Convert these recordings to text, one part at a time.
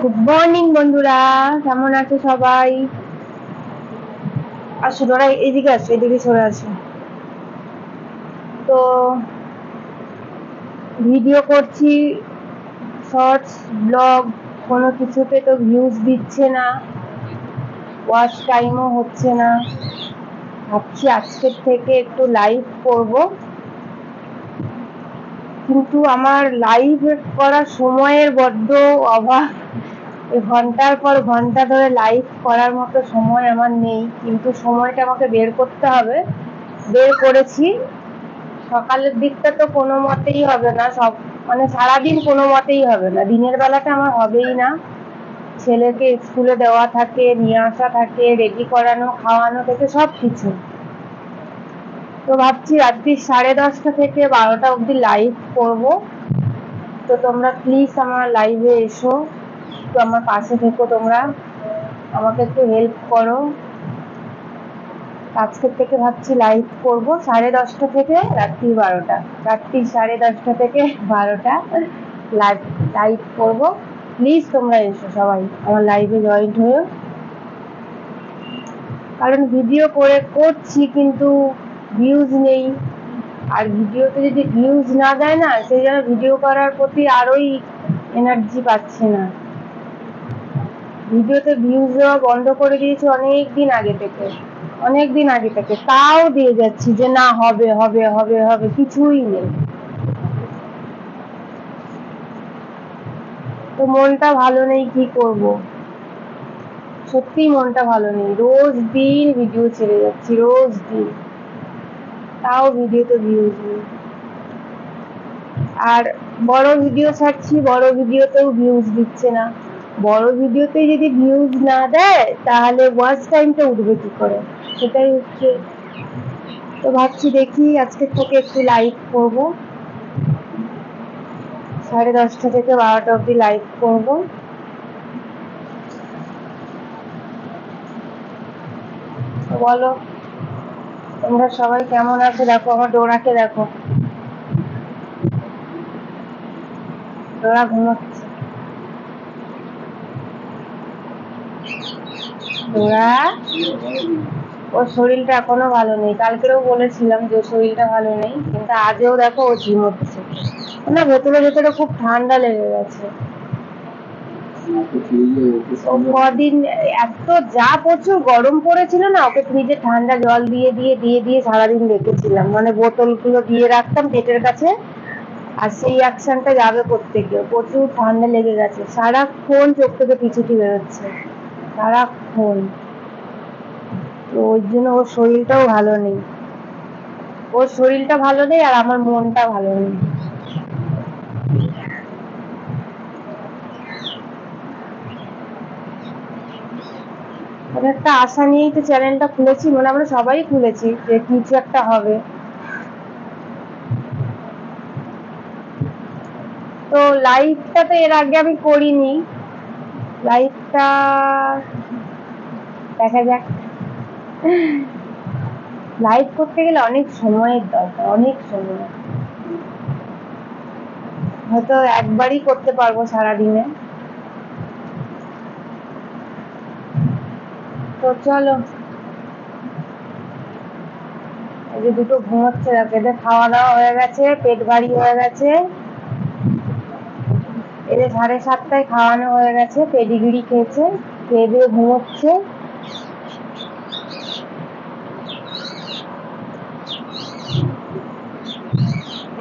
Good morning বন্ধুরা। কেমন আছো সবাই? আসো তোরা এদিকে আসো এদিকে আসো। তো ভিডিও করছি শর্টস ব্লগ কোনো কিছুতে তো ভিউজ দিচ্ছে না। টাইমও হচ্ছে না। ভাবছি আজকের থেকে একটু লাইভ করব। কিন্তু আমার লাইভ করার সময়ের বড্ড অভাব। ঘণ্টার পর ঘণ্টা ধরে লাইভ করার মতো সময় আমার নেই, কিন্তু সময়টা আমাকে বের করতে হবে। বের করেছি। সকালের দিকটা তো কোনো মতেই হবে না, সব মানে সারাদিন কোনো মতেই হবে না। দিনের বেলাটা আমার হবেই না। ছেলেকে স্কুলে দেওয়া থাকে, নিয়ে আসা থাকে রেডি করানো, খাওয়ানো থেকে সব কিছু। তো ভাবছি রাত্রি সাড়ে দশটা থেকে বারোটা অবধি লাইভ করব। তো তোমরা প্লিজ আমার লাইভে এসো। একটু আমার পাশে থেকো তোমরা। আমাকে একটু হেল্প করো। আজকের থেকে ভাবছি লাইভ করব সাড়ে দশটা থেকে রাত্রি বারোটা। রাত্রি সাড়ে দশটা থেকে বারোটা লাইভ লাইভ করব। প্লিজ তোমরা এসো সবাই, আমার লাইভে জয়েন্ট হয়েও। কারণ ভিডিও করে করছি কিন্তু ভিউজ নেই। আর ভিডিওতে যদি ভিউজ না দেয় না, সেই জন্য ভিডিও করার প্রতি আরোই এনার্জি পাচ্ছে না। ভিডিওতে ভিউজ দেওয়া বন্ধ করে দিয়েছে অনেক দিন আগে থেকে। অনেক দিন আগে থেকে। তাও দিয়ে যাচ্ছি যে না, হবে হবে হবে হবে, কিছুই নেই। তো মনটা ভালো নেই, কি করব? সত্যি মনটা ভালো নেই। রোজ দিন ভিডিও ছেড়ে যাচ্ছি, রোজ দিন। তাও ভিডিওতে ভিউজ নেই। আর বড় ভিডিও ছাড়ছি, বড় ভিডিওতেও ভিউজ দিচ্ছে না। বড় ভিডিওতে যদি ভিউজ না দেয়, তাহলে ওয়াচ টাইমটা উঠবে কি করে? সেটাই হচ্ছে। তো ভাবছি দেখি আজকে থেকে একটু লাইভ করব। সাড়ে দশটা থেকে বারোটা অবধি লাইভ করব। বলো, তোমরা সবাই কেমন আছো? দেখো, আমার ডোরাকে দেখো। ডোরা ঘুমাচ্ছে। ওর শরীরটা এখনও ভালো নেই। কালকেও বলেছিলাম যে শরীরটা ভালো নেই, কিন্তু আজও দেখো ও না ভেতরে ভেতরে খুব ঠান্ডা লেগে গেছে। কদিন এত যা প্রচুর গরম পড়েছিল না, ওকে ফ্রিজে ঠান্ডা জল দিয়ে দিয়ে দিয়ে দিয়ে সারাদিন রেখেছিলাম। মানে বোতলগুলো দিয়ে রাখতাম পেটের কাছে, আর সেই অ্যাকশনটা যাবে প্রত্যেকে। প্রচুর ঠান্ডা লেগে গেছে। সারাক্ষণ চোখ থেকে পিছুটি বেরোচ্ছে সারাক্ষণ। তো ওই জন্য ওর শরীরটাও ভালো নেই। ওর শরীরটা ভালো নেই আর আমার মনটা ভালো নেই। একটা আশা নিয়েই তো চ্যানেলটা খুলেছি মানে আমরা সবাই খুলেছি যে কিছু একটা হবে। তো লাইভটা তো এর আগে আমি করিনি। লাইভটা দেখা যাক। লাইভ করতে গেলে অনেক সময়ের দরকার, অনেক সময়। হয়তো একবারই করতে পারব সারাদিনে। তো চলো। এই যে দুটো ঘুমোচ্ছে খাওয়া দাওয়া হয়ে গেছে, পেট ভারী হয়ে গেছে। এদের সাড়ে সাতটায় খাওয়ানো হয়ে গেছে পেডিগিরি খেয়েছে খেয়ে দিয়ে ঘুমোচ্ছে।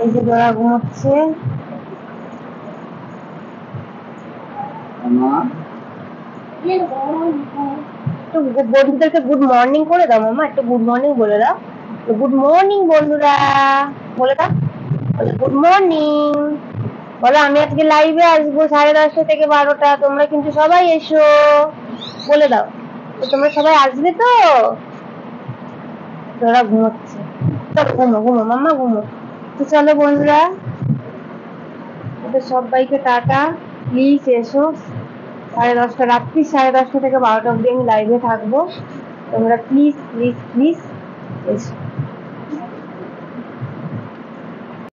এই যে ঘুমোচ্ছে। একটু বন্ধুদেরকে গুড মর্নিং করে দাও মামা একটু গুড মর্নিং বলে দাও। গুড মর্নিং বন্ধুরা বলে দাও। গুড মর্নিং বলো, আমি আজকে লাইভে আসব সাড়ে দশটা থেকে বারোটা। তোমরা কিন্তু সবাই এসো। বলে দাও। তো তোমরা সবাই আসবে তো? তোরা ঘুমোচ্ছে। ঘুমো ঘুমো, মাম্মা ঘুমো। তো চলো বন্ধুরা তো সবাইকে টাটা। প্লিজ এসো। সাড়ে দশটা, রাত্রি সাড়ে দশটা থেকে বারোটা অবধি আমি লাইভে থাকব। তোমরা প্লিজ প্লিজ প্লিজ এসো।